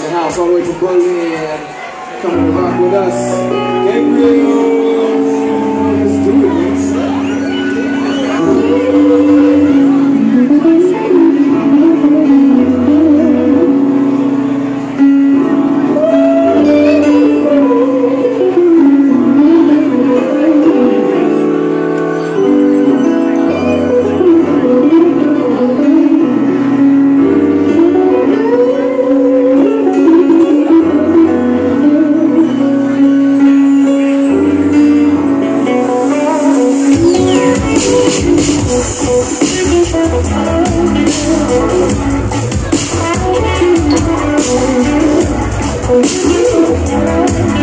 the house all the way from Berlin, coming to rock with us. Gabriel,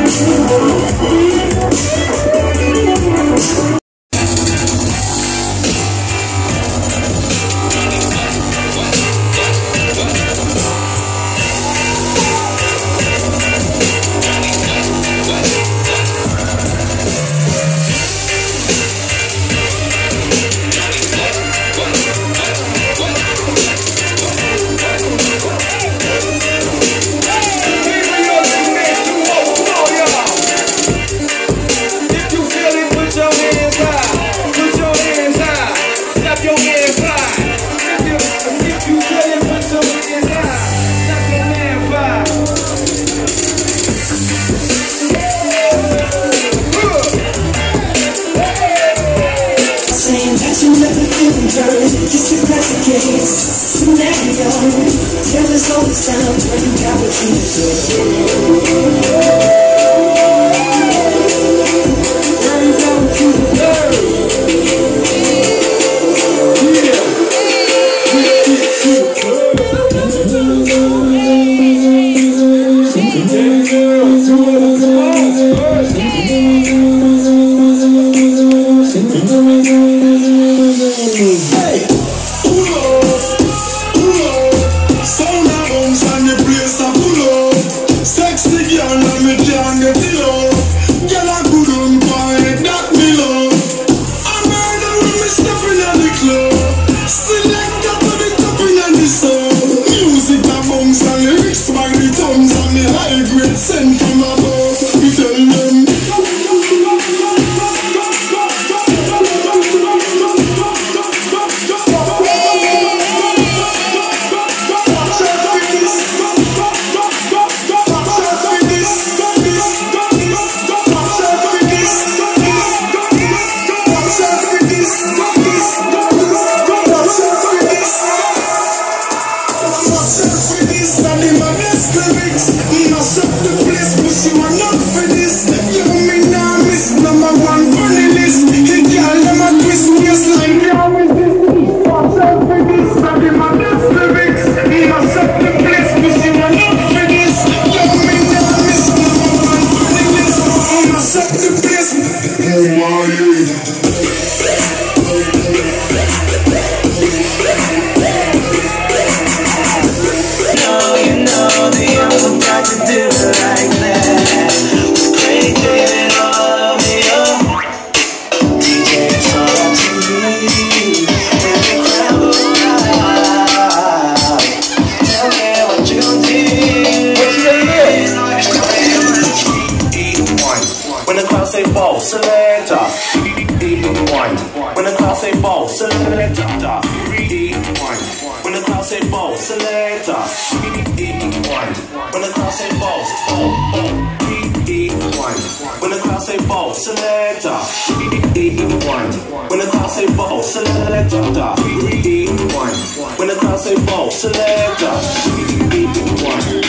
Thank. Us all this time When you got what you deserve Now When When the crowd say ball, selector. Rewind. When the crowd say ball, selector. Rewind. When the crowd say ball, ball, ball. Rewind. When the crowd say ball, selector. Rewind. When the crowd say ball, selector. Rewind. When the crowd say ball, selector. Rewind.